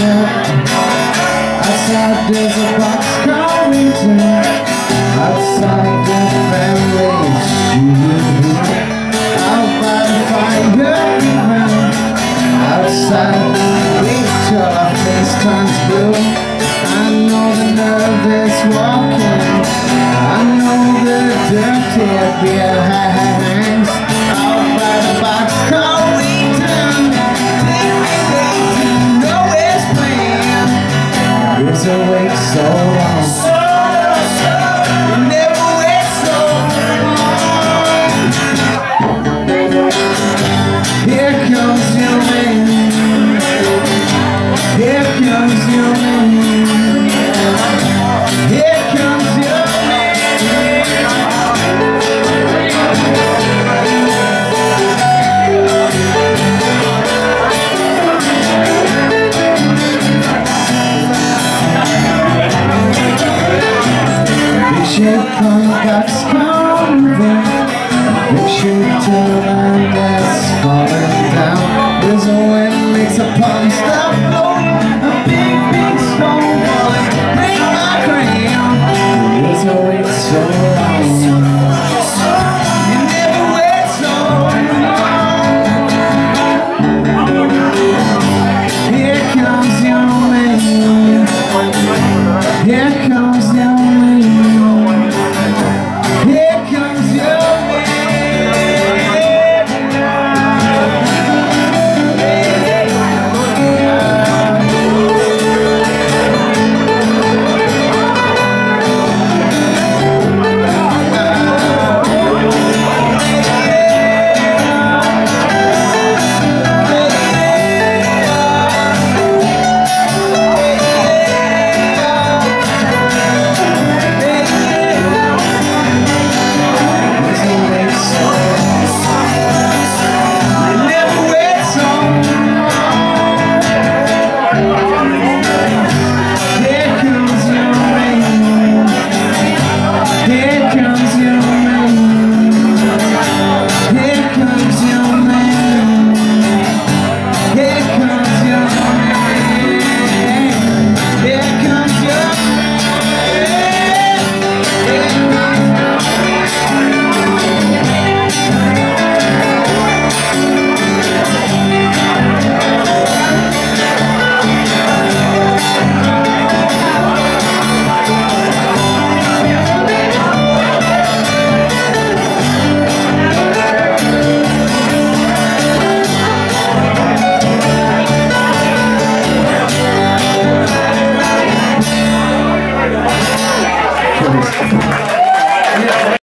turn Outside there's a boxcar waiting Outside. Is awake so long. So, so, never wait so long. Here comes your man Here comes your man Big shape contacts convent Big shape to land that's falling down There's a wind makes a palm stop